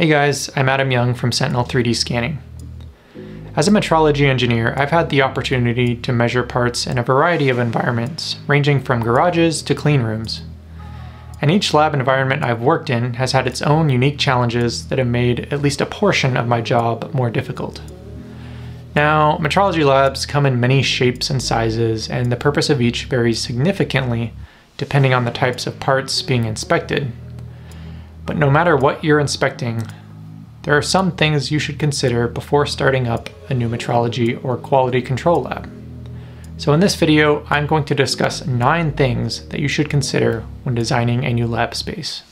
Hey guys, I'm Adam Young from Sentinel 3D Scanning. As a metrology engineer, I've had the opportunity to measure parts in a variety of environments, ranging from garages to clean rooms. And each lab environment I've worked in has had its own unique challenges that have made at least a portion of my job more difficult. Now, metrology labs come in many shapes and sizes, and the purpose of each varies significantly depending on the types of parts being inspected, but no matter what you're inspecting, there are some things you should consider before starting up a new metrology or quality control lab. So in this video, I'm going to discuss nine things that you should consider when designing a new lab space.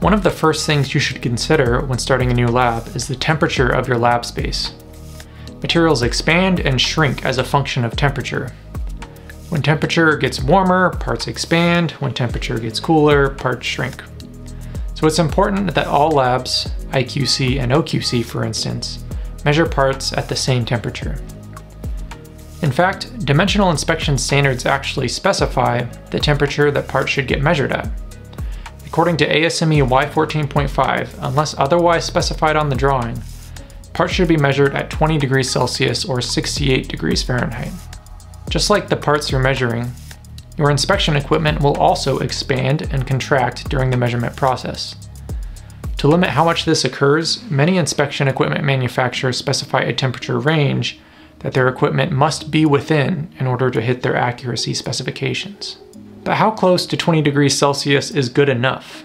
One of the first things you should consider when starting a new lab is the temperature of your lab space. Materials expand and shrink as a function of temperature, when temperature gets warmer, parts expand. When temperature gets cooler, parts shrink. So it's important that all labs, IQC and OQC for instance, measure parts at the same temperature. In fact, dimensional inspection standards actually specify the temperature that parts should get measured at. According to ASME Y14.5, unless otherwise specified on the drawing, parts should be measured at 20 degrees Celsius or 68 degrees Fahrenheit. Just like the parts you're measuring, your inspection equipment will also expand and contract during the measurement process. To limit how much this occurs, many inspection equipment manufacturers specify a temperature range that their equipment must be within in order to hit their accuracy specifications. But how close to 20 degrees Celsius is good enough?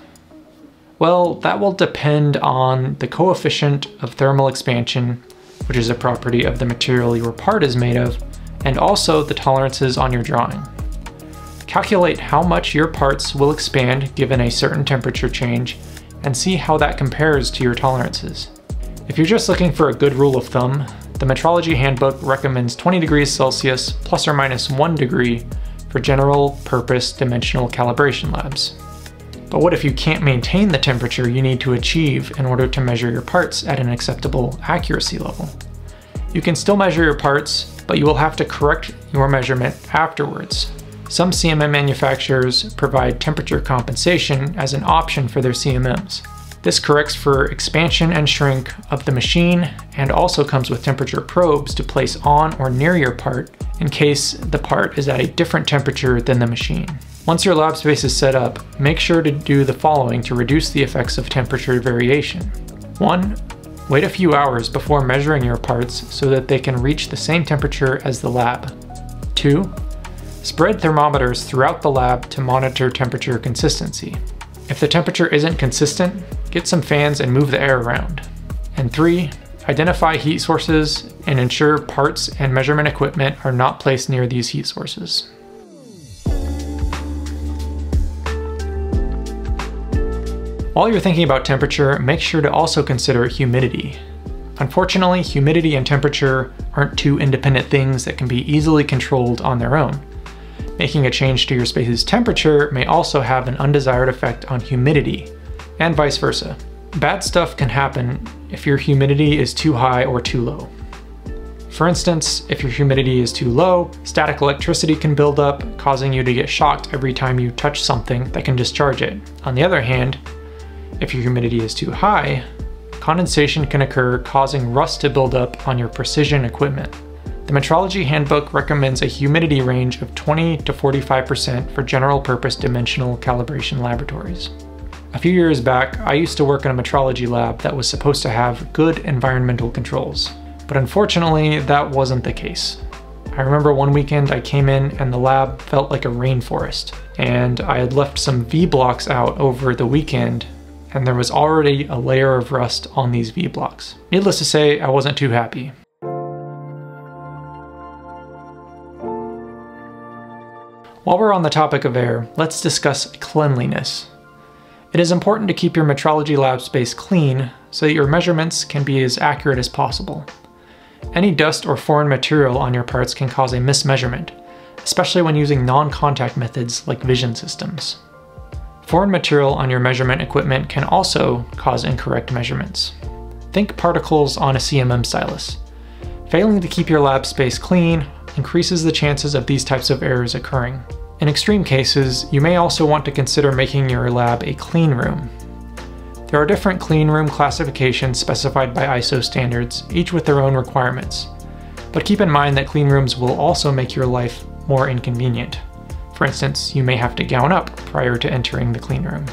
Well, that will depend on the coefficient of thermal expansion, which is a property of the material your part is made of, and also the tolerances on your drawing. Calculate how much your parts will expand given a certain temperature change, and see how that compares to your tolerances. If you're just looking for a good rule of thumb, the Metrology Handbook recommends 20 degrees Celsius plus or minus 1 degree for general purpose dimensional calibration labs. But what if you can't maintain the temperature you need to achieve in order to measure your parts at an acceptable accuracy level? You can still measure your parts, but you will have to correct your measurement afterwards. Some CMM manufacturers provide temperature compensation as an option for their CMMs. This corrects for expansion and shrink of the machine and also comes with temperature probes to place on or near your part in case the part is at a different temperature than the machine. Once your lab space is set up, make sure to do the following to reduce the effects of temperature variation. 1. Wait a few hours before measuring your parts so that they can reach the same temperature as the lab. 2. Spread thermometers throughout the lab to monitor temperature consistency. If the temperature isn't consistent, get some fans and move the air around. And 3. Identify heat sources and ensure parts and measurement equipment are not placed near these heat sources. While you're thinking about temperature, make sure to also consider humidity. Unfortunately, humidity and temperature aren't two independent things that can be easily controlled on their own. Making a change to your space's temperature may also have an undesired effect on humidity, and vice versa. Bad stuff can happen if your humidity is too high or too low. For instance, if your humidity is too low, static electricity can build up, causing you to get shocked every time you touch something that can discharge it. On the other hand, if your humidity is too high, condensation can occur causing rust to build up on your precision equipment. The Metrology Handbook recommends a humidity range of 20 to 45% for general purpose dimensional calibration laboratories. A few years back, I used to work in a metrology lab that was supposed to have good environmental controls, but unfortunately that wasn't the case. I remember one weekend I came in and the lab felt like a rainforest, and I had left some V blocks out over the weekend and there was already a layer of rust on these V-blocks. Needless to say, I wasn't too happy. While we're on the topic of air, let's discuss cleanliness. It is important to keep your metrology lab space clean so that your measurements can be as accurate as possible. Any dust or foreign material on your parts can cause a mismeasurement, especially when using non-contact methods like vision systems. Foreign material on your measurement equipment can also cause incorrect measurements. Think particles on a CMM stylus. Failing to keep your lab space clean increases the chances of these types of errors occurring. In extreme cases, you may also want to consider making your lab a clean room. There are different clean room classifications specified by ISO standards, each with their own requirements. But keep in mind that clean rooms will also make your life more inconvenient. For instance, you may have to gown up prior to entering the clean room.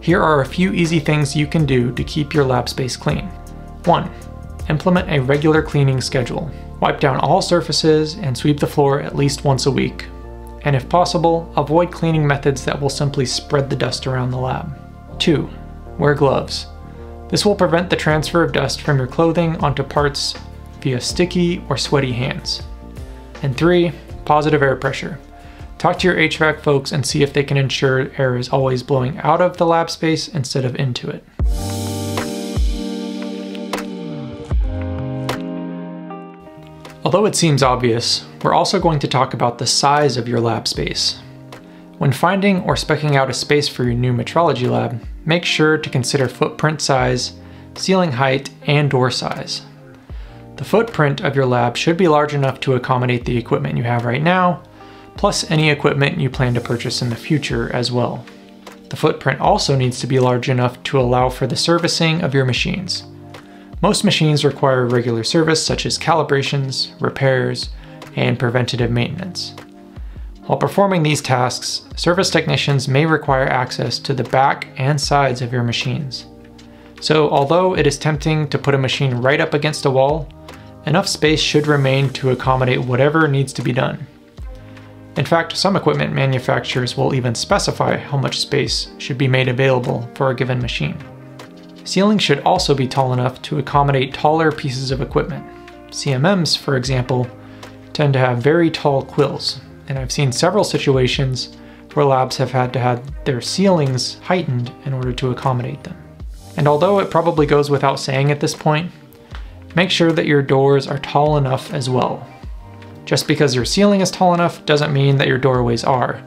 Here are a few easy things you can do to keep your lab space clean. 1. Implement a regular cleaning schedule. Wipe down all surfaces and sweep the floor at least once a week. And if possible, avoid cleaning methods that will simply spread the dust around the lab. 2. Wear gloves. This will prevent the transfer of dust from your clothing onto parts via sticky or sweaty hands. And three, positive air pressure. Talk to your HVAC folks and see if they can ensure air is always blowing out of the lab space instead of into it. Although it seems obvious, we're also going to talk about the size of your lab space. When finding or specking out a space for your new metrology lab, make sure to consider footprint size, ceiling height, and door size. The footprint of your lab should be large enough to accommodate the equipment you have right now, plus any equipment you plan to purchase in the future as well. The footprint also needs to be large enough to allow for the servicing of your machines. Most machines require regular service such as calibrations, repairs, and preventative maintenance. While performing these tasks, service technicians may require access to the back and sides of your machines. So although it is tempting to put a machine right up against a wall, enough space should remain to accommodate whatever needs to be done. In fact, some equipment manufacturers will even specify how much space should be made available for a given machine. Ceilings should also be tall enough to accommodate taller pieces of equipment. CMMs, for example, tend to have very tall quills, and I've seen several situations where labs have had to have their ceilings heightened in order to accommodate them. And although it probably goes without saying at this point, Make sure that your doors are tall enough as well. Just because your ceiling is tall enough doesn't mean that your doorways are.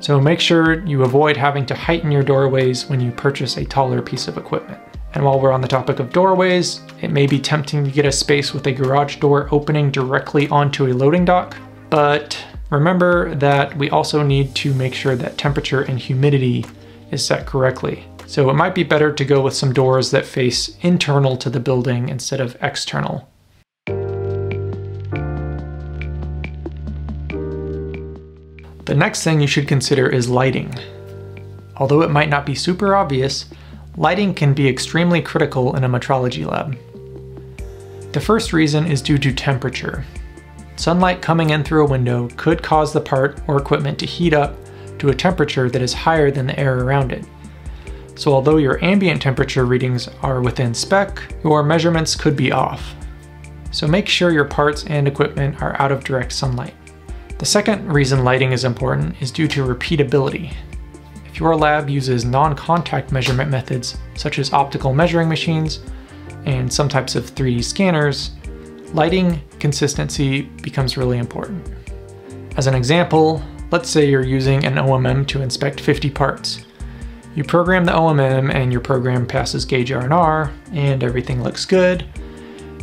So make sure you avoid having to heighten your doorways when you purchase a taller piece of equipment. And while we're on the topic of doorways, it may be tempting to get a space with a garage door opening directly onto a loading dock, but remember that we also need to make sure that temperature and humidity is set correctly. So it might be better to go with some doors that face internal to the building instead of external. The next thing you should consider is lighting. Although it might not be super obvious, lighting can be extremely critical in a metrology lab. The first reason is due to temperature. Sunlight coming in through a window could cause the part or equipment to heat up to a temperature that is higher than the air around it. So although your ambient temperature readings are within spec, your measurements could be off. So make sure your parts and equipment are out of direct sunlight. The second reason lighting is important is due to repeatability. If your lab uses non-contact measurement methods, such as optical measuring machines and some types of 3D scanners, lighting consistency becomes really important. As an example, let's say you're using an OMM to inspect 50 parts. You program the OMM and your program passes gauge R&R and everything looks good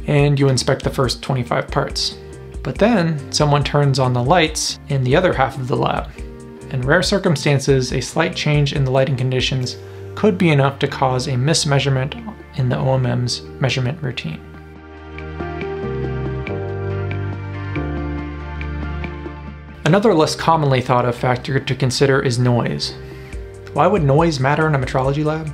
and you inspect the first 25 parts. But then someone turns on the lights in the other half of the lab. In rare circumstances, a slight change in the lighting conditions could be enough to cause a mismeasurement in the OMM's measurement routine. Another less commonly thought of factor to consider is noise. Why would noise matter in a metrology lab?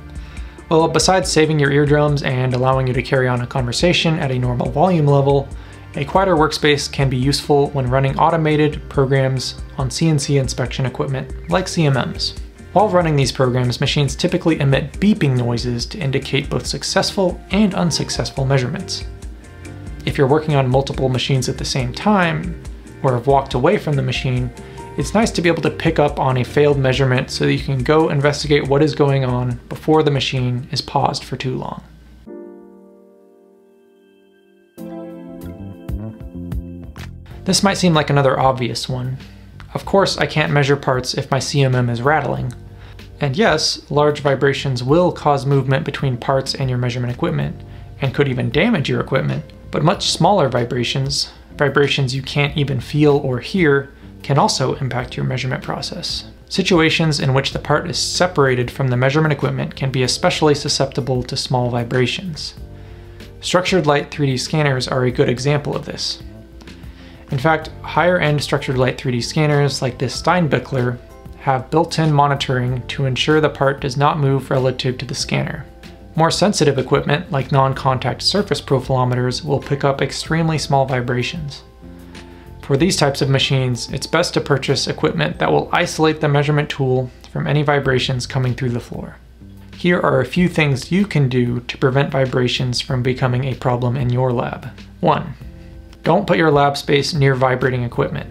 Well, besides saving your eardrums and allowing you to carry on a conversation at a normal volume level, a quieter workspace can be useful when running automated programs on CNC inspection equipment like CMMs. While running these programs, machines typically emit beeping noises to indicate both successful and unsuccessful measurements. If you're working on multiple machines at the same time, or have walked away from the machine, it's nice to be able to pick up on a failed measurement so that you can go investigate what is going on before the machine is paused for too long. This might seem like another obvious one. Of course I can't measure parts if my CMM is rattling. And yes, large vibrations will cause movement between parts and your measurement equipment, and could even damage your equipment, but much smaller vibrations, vibrations you can't even feel or hear, can also impact your measurement process. Situations in which the part is separated from the measurement equipment can be especially susceptible to small vibrations. Structured light 3D scanners are a good example of this. In fact, higher end structured light 3D scanners like this Steinbichler have built-in monitoring to ensure the part does not move relative to the scanner. More sensitive equipment, like non-contact surface profilometers, will pick up extremely small vibrations. For these types of machines, it's best to purchase equipment that will isolate the measurement tool from any vibrations coming through the floor. Here are a few things you can do to prevent vibrations from becoming a problem in your lab. 1. Don't put your lab space near vibrating equipment,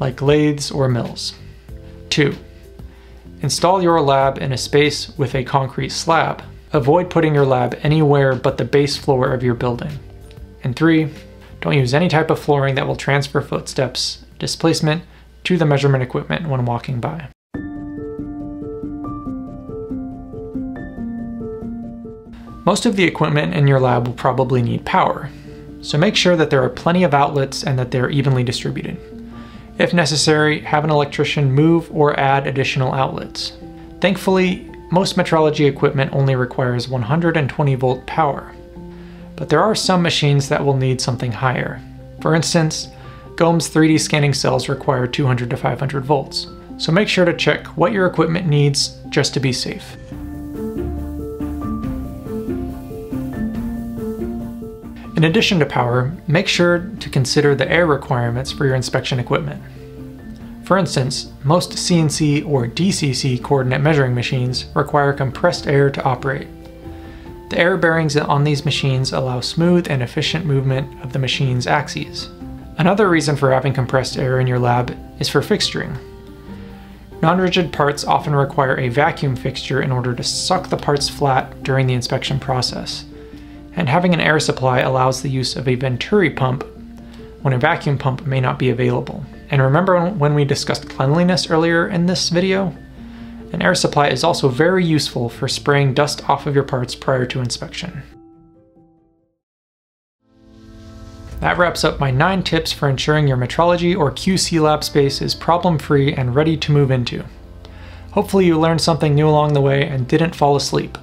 like lathes or mills. 2. Install your lab in a space with a concrete slab Avoid putting your lab anywhere but the base floor of your building. And three, don't use any type of flooring that will transfer footsteps, displacement, to the measurement equipment when walking by. Most of the equipment in your lab will probably need power, so make sure that there are plenty of outlets and that they're evenly distributed. If necessary, have an electrician move or add additional outlets. Thankfully, most metrology equipment only requires 120 volt power, but there are some machines that will need something higher. For instance, GOM's 3D scanning cells require 200 to 500 volts, so make sure to check what your equipment needs just to be safe. In addition to power, make sure to consider the air requirements for your inspection equipment. For instance, most CNC or DCC coordinate measuring machines require compressed air to operate. The air bearings on these machines allow smooth and efficient movement of the machine's axes. Another reason for having compressed air in your lab is for fixturing. Non-rigid parts often require a vacuum fixture in order to suck the parts flat during the inspection process, and having an air supply allows the use of a Venturi pump when a vacuum pump may not be available. And remember when we discussed cleanliness earlier in this video? An air supply is also very useful for spraying dust off of your parts prior to inspection. That wraps up my 9 tips for ensuring your metrology or QC lab space is problem-free and ready to move into. Hopefully you learned something new along the way and didn't fall asleep.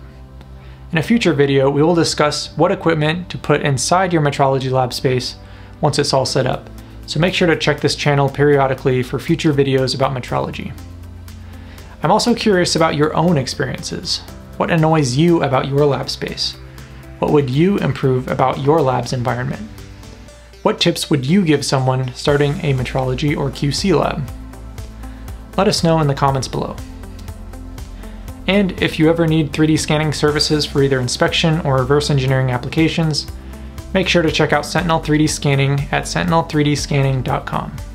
In a future video, we will discuss what equipment to put inside your metrology lab space once it's all set up, so make sure to check this channel periodically for future videos about metrology. I'm also curious about your own experiences. What annoys you about your lab space? What would you improve about your lab's environment? What tips would you give someone starting a metrology or QC lab? Let us know in the comments below. And if you ever need 3D scanning services for either inspection or reverse engineering applications, Make sure to check out Sentinel 3D Scanning at sentinel3dscanning.com.